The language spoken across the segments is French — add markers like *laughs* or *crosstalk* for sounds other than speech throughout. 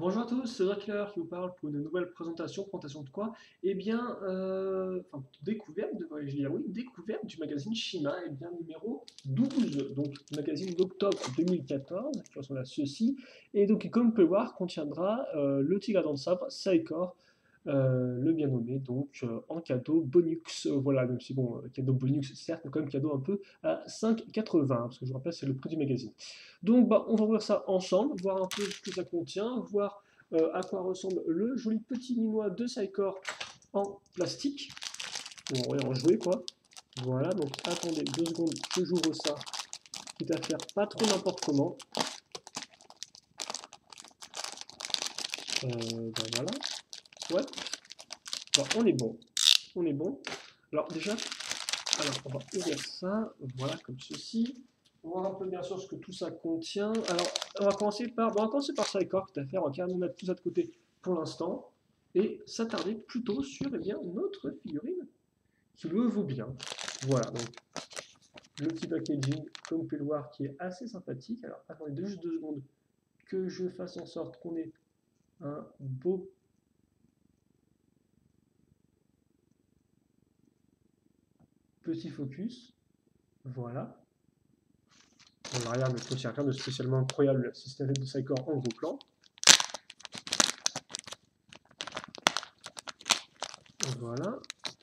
Bonjour à tous, c'est Dracler qui vous parle pour une nouvelle présentation. Présentation de quoi? Eh bien, euh, découverte, devrais-je dire, oui, découverte du magazine Shima, eh bien, numéro 12, donc magazine d'octobre 2014, qui ressemble à ceci, et donc, comme vous pouvez voir, contiendra euh, le tigre à de sabre, Saikor, euh, le bien nommé, donc euh, en cadeau bonus. Euh, voilà, même si bon, cadeau bonus, certes, mais quand même cadeau un peu à 5,80, parce que je vous rappelle, c'est le prix du magazine. Donc, bah, on va voir ça ensemble, voir un peu ce que ça contient, voir à quoi ressemble le joli petit minois de Psychor en plastique. On va en jouer, quoi. Voilà, donc attendez deux secondes que j'ouvre ça, quitte à faire pas trop n'importe comment. Ben voilà. Ouais. on est bon. On est bon. Alors déjà, on va ouvrir ça, voilà, comme ceci. On va voir un peu bien sûr ce que tout ça contient. Alors, on va commencer par, bon, on va commencer par ça, d'accord, à faire, on va mettre tout ça de côté pour l'instant, et s'attarder plutôt sur, eh bien, notre figurine, qui le vaut bien. Voilà, donc, le petit packaging, comme vous pouvez le voir, qui est assez sympathique. Alors, attendez juste deux secondes que je fasse en sorte qu'on ait un beau petit focus. Voilà. En arrière ne contient rien de spécialement incroyable, le système de Psychor en gros plan. Voilà.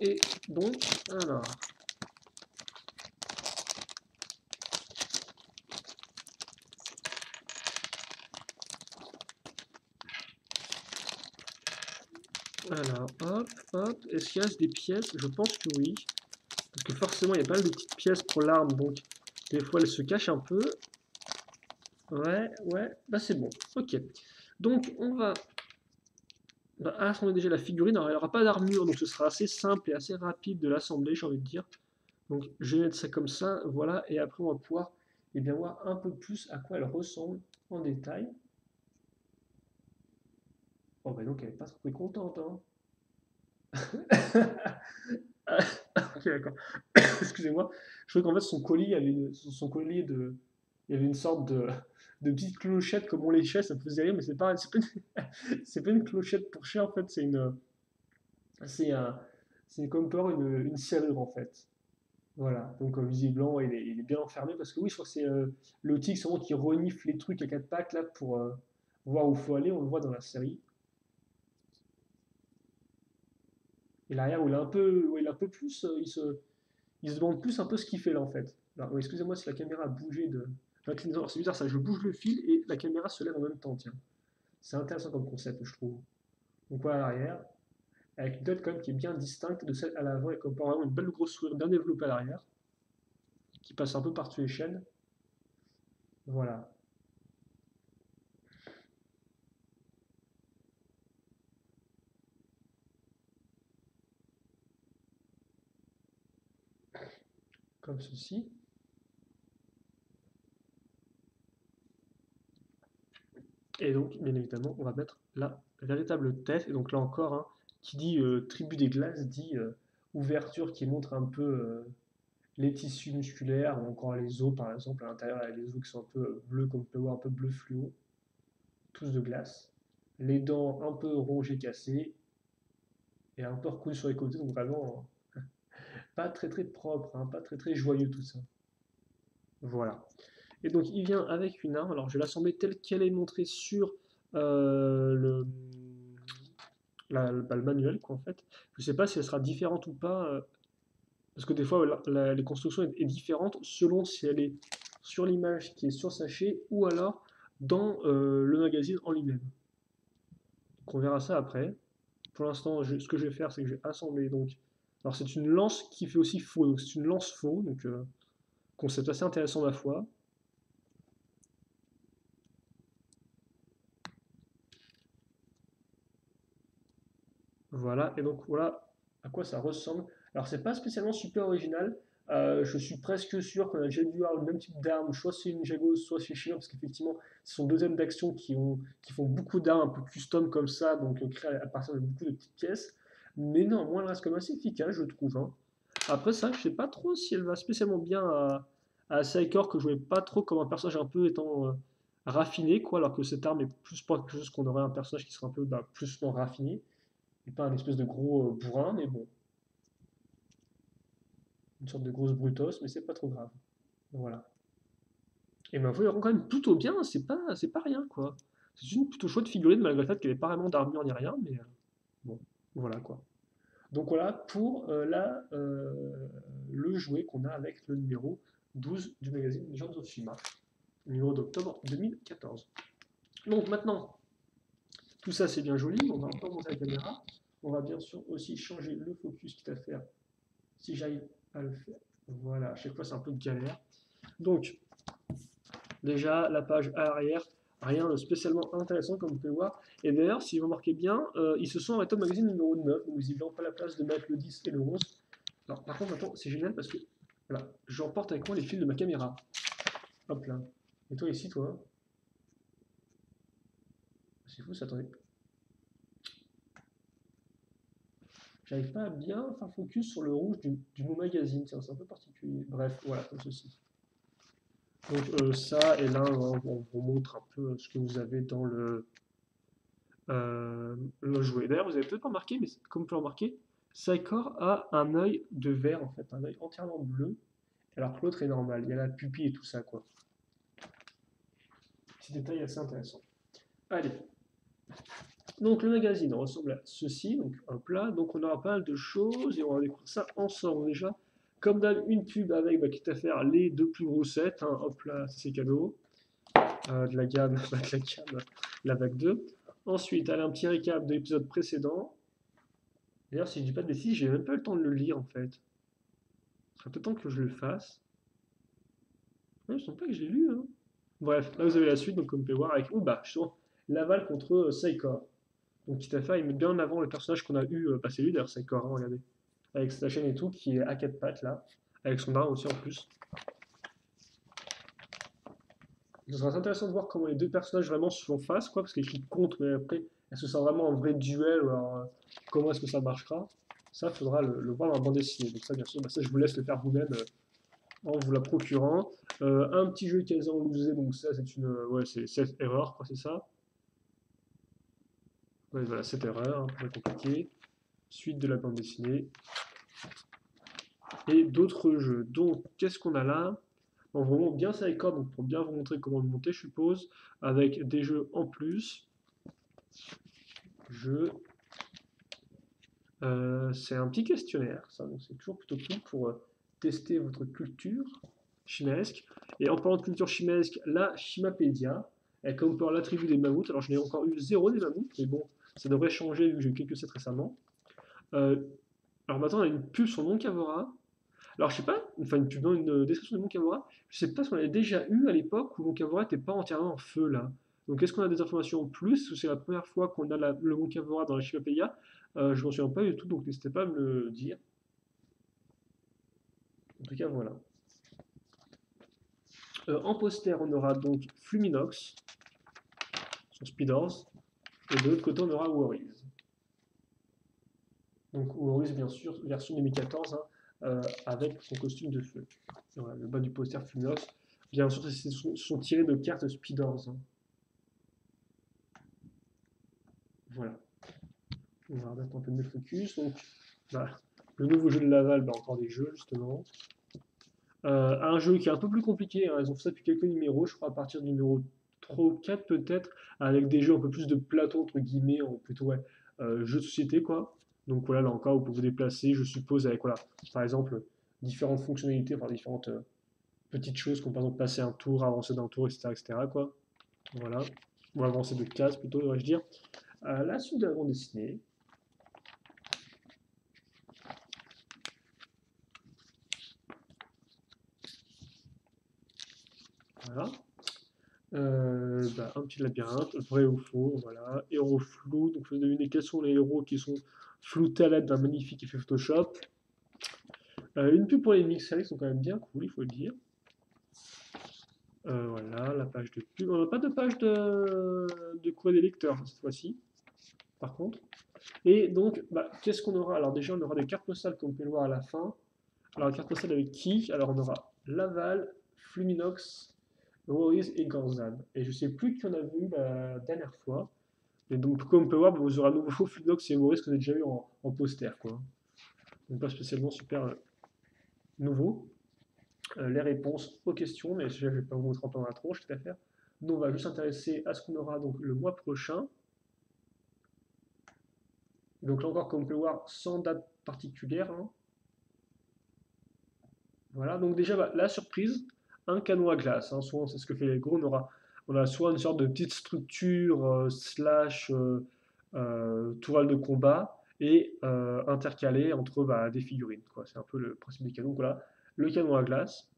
Et donc, alors. Alors, hop, hop. Est-ce qu'il y a des pièces? Je pense que oui. Forcément, il y a pas mal de petites pièces pour l'arme, donc des fois, elle se cache un peu. Ouais, ouais, bah c'est bon. Ok. Donc, on va bah, assembler déjà la figurine. Alors, elle n'aura pas d'armure, donc ce sera assez simple et assez rapide de l'assembler, j'ai envie de dire. Donc, je vais mettre ça comme ça, voilà, et après, on va pouvoir et eh bien, voir un peu plus à quoi elle ressemble en détail. Oh, bah donc, elle n'est pas très contente, hein. *laughs* *coughs* ok, d'accord. *coughs* Excusez-moi. Je crois qu'en fait, son colis, avait son collier de, il y avait une sorte de, de petite clochette comme on les chats, ça me faisait rire, mais c'est pas, pas, une, *laughs* une clochette pour chat en fait, c'est une, c'est un, c'est comme pour une, une serrure en fait. Voilà, donc euh, visiblement il est, est, bien enfermé parce que oui, je crois que c'est euh, le tigre qui renifle les trucs à quatre pattes là pour euh, voir où il faut aller, on le voit dans la série. Et l'arrière, où il est un peu, où il un peu plus, euh, il se, il se demande plus un peu ce qu'il fait là en fait. excusez-moi si la caméra a bougé de. c'est bizarre ça, je bouge le fil et la caméra se lève en même temps, tiens. C'est intéressant comme concept, je trouve. Donc voilà l'arrière, avec une tête quand même qui est bien distincte de celle à l'avant et comme vraiment une belle grosse sourire bien développée à l'arrière, qui passe un peu par-dessus les chaînes. Voilà. Ceci. Et donc, bien évidemment, on va mettre la véritable tête. Et donc là encore, hein, qui dit euh, tribu des glaces, dit euh, ouverture qui montre un peu euh, les tissus musculaires, ou encore les os par exemple. À l'intérieur, les os qui sont un peu bleus, comme on peut voir, un peu bleu fluo. Tous de glace. Les dents un peu rongées, cassées. Et un peu recounues sur les côtés. Donc vraiment, pas très très propre, hein, pas très très joyeux tout ça. Voilà. Et donc il vient avec une arme, alors je vais l'assembler telle qu'elle est montrée sur euh, le, la, bah, manuel, quoi, en fait. Je sais pas si elle sera différente ou pas, euh, parce que des fois la, les constructions est, différente selon si elle est sur l'image qui est sur sachet ou alors dans euh, le magazine en lui-même. On verra ça après. Pour l'instant, ce que je vais faire, c'est que je vais assembler donc alors c'est une lance qui fait aussi faux, donc c'est une lance faux, donc euh, concept assez intéressant ma foi. Voilà, et donc voilà à quoi ça ressemble. Alors c'est pas spécialement super original, euh, je suis presque sûr qu'on a déjà dû avoir le même type d'arme, soit c'est une Jago, soit c'est Chinois, parce qu'effectivement, ce sont deux aimes d'action qui, qui font beaucoup d'armes un peu custom comme ça, donc créées à partir de beaucoup de petites pièces. Mais non, moi, elle reste comme assez efficace, je trouve. Hein. Après ça, je sais pas trop si elle va spécialement bien à, à Psychor, que je voyais pas trop comme un personnage un peu étant euh, raffiné, quoi, alors que cette arme est plus pas quelque chose qu'on aurait un personnage qui serait un peu bah, plus raffiné, et pas un espèce de gros euh, bourrin, mais bon. Une sorte de grosse brutos, mais c'est pas trop grave. Voilà. Et ma voix elle rend quand même plutôt bien, c'est pas, c'est pas rien, quoi. C'est une plutôt chouette figurine, malgré le fait qu'elle n'ait pas vraiment d'armure ni rien, mais euh, bon, voilà, quoi. Donc voilà pour euh, la, le jouet qu'on a avec le numéro 12 du magazine Legends of Shima numéro d'octobre 2014. Donc maintenant, tout ça c'est bien joli, on va encore monter la caméra. On va bien sûr aussi changer le focus, quitte à faire, si j'arrive à le faire. Voilà, à chaque fois c'est un peu de galère. Donc, déjà la page arrière, rien de spécialement intéressant comme vous pouvez voir. Et d'ailleurs, si vous remarquez bien, euh, ils se sont arrêtés au magazine numéro 9, donc ils n'ont pas la place de mettre le 10 et le 11. Alors par contre, maintenant, c'est génial parce que voilà, j'emporte avec moi les fils de ma caméra. Hop là. Et toi ici, toi? C'est fou, ça, attendez. J'arrive pas à bien faire focus sur le rouge du, du magazine, c'est un peu particulier. Bref, voilà, comme ceci. Donc euh, ça, et là, on, vous montre un peu ce que vous avez dans le, euh, le jouet. D'ailleurs, vous avez peut-être pas remarqué, mais comme vous pouvez remarquer, Psychor a un œil de vert, en fait, un œil entièrement bleu, alors que l'autre est normal. Il y a la pupille et tout ça, quoi détail assez intéressant. Allez. Donc le magazine ressemble à ceci, donc un plat. Donc on aura pas mal de choses et on va découvrir ça ensemble déjà. Comme d'hab, une pub avec, bah, quitte à faire les deux plus gros sets. Hein. Hop là, c'est cadeau. Euh, de la gamme, *laughs* de la gamme, la vague 2. Ensuite, allez, un petit récap de l'épisode précédent. D'ailleurs, si je dis pas de bêtises, j'ai même pas le temps de le lire en fait. Ce serait peut-être temps que je le fasse. je sens pas que j'ai lu. Hein. Bref, là vous avez la suite, donc comme vous pouvez voir avec bah, Laval contre euh, Saikor. Donc quitte à faire, il met bien en avant le personnage qu'on a eu, euh, bah, c'est lui d'ailleurs Saikor, hein, regardez. Avec sa chaîne et tout, qui est à quatre pattes là, avec son arme aussi en plus. Ce sera intéressant de voir comment les deux personnages vraiment se font face, quoi, parce qu'ils contre, mais après, est-ce que c'est vraiment un vrai duel, ou alors euh, comment est-ce que ça marchera? Ça, faudra le, voir dans la bande dessinée. Donc ça, bien sûr, bah, ça, je vous laisse le faire vous-même en vous la procurant. Euh, un petit jeu a zéro losé, donc ça c'est une ouais, c'est cette erreur, quoi, c'est ça? Ouais, voilà, cette erreur, un peu compliqué. Suite de la bande dessinée. Et d'autres jeux. Donc, qu'est-ce qu'on a là? On remonte bien ça donc pour bien vous montrer comment le monter, je suppose, avec des jeux en plus. Jeux. Euh, c'est un petit questionnaire, ça, donc c'est toujours plutôt cool pour euh, tester votre culture chimesque. Et en parlant de culture chimesque, la Chimapédia, elle compare l'attribut des mammouths. Alors je n'ai encore eu zéro des mammouths, mais bon, ça devrait changer vu que j'ai eu quelques sets récemment. Euh, alors maintenant, on a une pub sur Moncavora. Alors je sais pas, enfin une pub, une description de Moncavora. Je sais pas si on avait déjà eu à l'époque où Moncavora n'était pas entièrement en feu là. Donc est-ce qu'on a des informations en plus ou c'est la première fois qu'on a le Moncavora dans la Chimapédia euh, Je m'en souviens pas du tout, donc n'hésitez pas à me le dire. En tout cas, voilà. Euh, en poster, on aura donc Fluminox sur Speeders. Et de l'autre côté, on aura Worries. Donc Worries, bien sûr, version 2014, hein, euh, avec son costume de feu. le bas du poster Fluminox. Bien sûr, ce sont, tirés de cartes Speeders. Hein. Voilà. On va remettre un peu de focus. Donc, voilà. Le nouveau jeu de Laval, bah, encore des jeux justement. Euh, un jeu qui est un peu plus compliqué, hein. ils ont fait ça depuis quelques numéros, je crois à partir du numéro 3 ou 4 peut-être, avec des jeux un peu plus de plateau entre guillemets, en plutôt ouais, euh, jeux de société quoi. Donc voilà, là encore, vous pouvez vous déplacer, je suppose, avec voilà, par exemple, différentes fonctionnalités, enfin différentes euh, petites choses, comme par exemple passer un tour, avancer d'un tour, etc., etc. Quoi. Voilà, ou avancer de cases plutôt, devrais-je dire. la suite de la bande dessinée, Voilà. Euh, bah, un petit labyrinthe, vrai ou faux, voilà. Héros flou, donc vous deviner quels sont les héros qui sont floutés à l'aide d'un magnifique effet Photoshop. Euh, une pub pour les mix qui sont quand même bien cool, il faut le dire. Euh, voilà, la page de pub. On n'a pas de page de, de courrier des lecteurs cette fois-ci, par contre. Et donc, bah, qu'est-ce qu'on aura? Alors déjà, on aura des cartes postales comme on peut voir à la fin. Alors, carte postale avec qui? Alors, on aura Laval, Fluminox, Roriz et Gorzan. Et je sais plus qui en a vu la dernière fois. Et donc, comme on peut voir, vous aurez un nouveau *laughs* Flunox et Roriz que vous avez déjà eu en, poster. Quoi. Donc, pas spécialement super euh, nouveau. Euh, les réponses aux questions, mais je ne vais pas vous montrer en temps la tronche, tout à faire. Nous, on va juste s'intéresser à ce qu'on aura donc le mois prochain. Donc là encore, comme on peut voir, sans date particulière. Hein. Voilà, donc déjà, bah, la surprise, un canon à glace. Hein. Souvent, c'est ce que fait les gros. On aura, on a soit une sorte de petite structure euh, slash euh, euh, tourelle de combat et intercalé entre bah, des figurines. C'est un peu le principe des canons. Voilà, le canon à glace.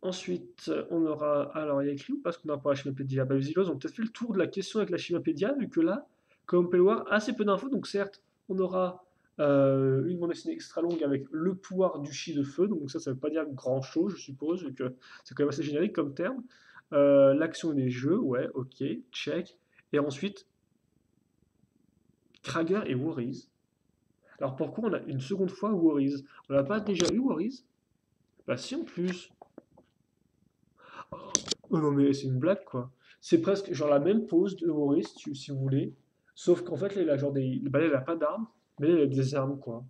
Ensuite, on aura. Alors, il y a écrit parce qu'on a pour la chimapédia bah, On a peut-être fait le tour de la question avec la chimapédia, vu que là, comme on peut le voir, assez peu d'infos. Donc, certes, on aura une bande dessinée extra longue avec le pouvoir du chi de feu, donc ça, ça veut pas dire grand chose, je suppose, vu que c'est quand même assez générique comme terme. Euh, l'action des jeux, ouais, ok, check. Et ensuite, Krager et Worries. Alors pourquoi on a une seconde fois Worries? On n'a pas déjà eu Worries? Bah si en plus. Oh non mais c'est une blague quoi. C'est presque genre la même pose de Worries si vous voulez. Sauf qu'en fait là genre des. Bah, il a pas d'armes. Mais y a des armes, quoi.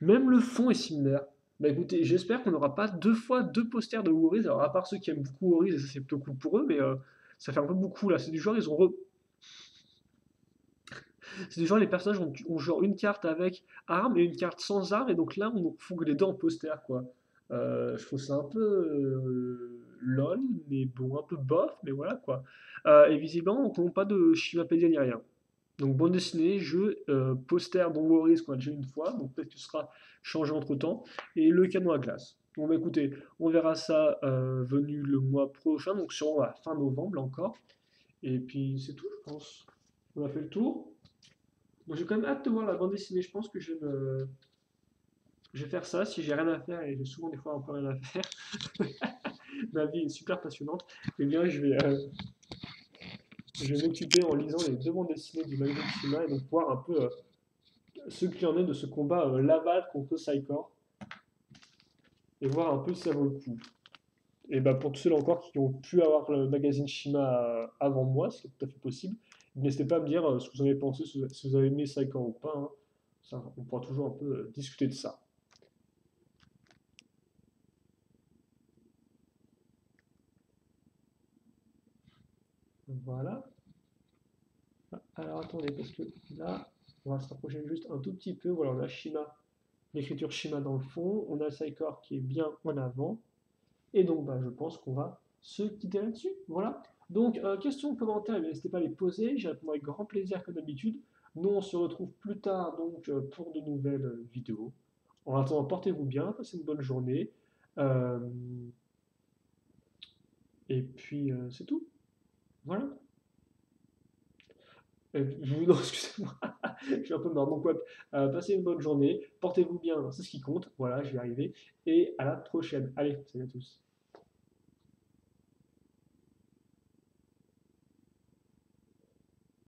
Même le fond est similaire. Bah écoutez, j'espère qu'on n'aura pas deux fois deux posters de Worries. Alors, à part ceux qui aiment beaucoup Worries, et ça c'est plutôt cool pour eux, mais euh, ça fait un peu beaucoup là. C'est du genre, ils ont *laughs* C'est du genre, les personnages ont, genre une carte avec armes et une carte sans armes, et donc là, on fout les deux en poster, quoi. Euh, je trouve ça un peu euh, lol, mais bon, un peu bof, mais voilà, quoi. et visiblement, on ne pas de Shimapédia ni rien. Donc bande dessinée, jeu, euh, poster dont Worries qu'on a déjà une fois, donc peut-être que ce sera changé entre temps, et le canon à glace. Bon bah écoutez, on verra ça euh, venu le mois prochain, donc sur la fin novembre encore. Et puis c'est tout, je pense. On a fait le tour. Bon, j'ai quand même hâte de voir la bande dessinée, je pense que je vais faire ça si j'ai rien à faire, et j'ai souvent des fois un peu rien à faire. *laughs* Ma vie est super passionnante. Eh bien je vais... Euh, je vais m'occuper en lisant les demandes dessinées du magazine Shima et donc voir un peu euh, ce qu'il en est de ce combat euh, Laval contre Psychor et voir un peu si ça vaut le coup. Et bah pour tous ceux encore qui ont pu avoir le magazine Shima euh, avant moi, c'est tout à fait possible, n'hésitez pas à me dire ce que vous avez pensé, si vous avez aimé Psychor ou pas. Hein. On pourra toujours un peu discuter de ça. Voilà. Alors attendez, parce que là, on va se rapprocher juste un tout petit peu. Voilà, on a Shima, l'écriture Shima dans le fond. On a Saikor qui est bien en avant. Et donc, bah, je pense qu'on va se quitter là-dessus. Voilà. Donc, euh, questions, commentaires, eh n'hésitez pas à les poser. J'y avec grand plaisir comme d'habitude. Nous, on se retrouve plus tard donc euh, pour de nouvelles euh, vidéos. En attendant, portez-vous bien, passez une bonne journée. Et puis, c'est tout. Voilà. Euh, vous *laughs* excusez-moi, je suis un peu mort. Euh, passez une bonne journée, portez-vous bien, c'est ce qui compte. Voilà, je vais arriver. Et à la prochaine. Allez, salut à tous.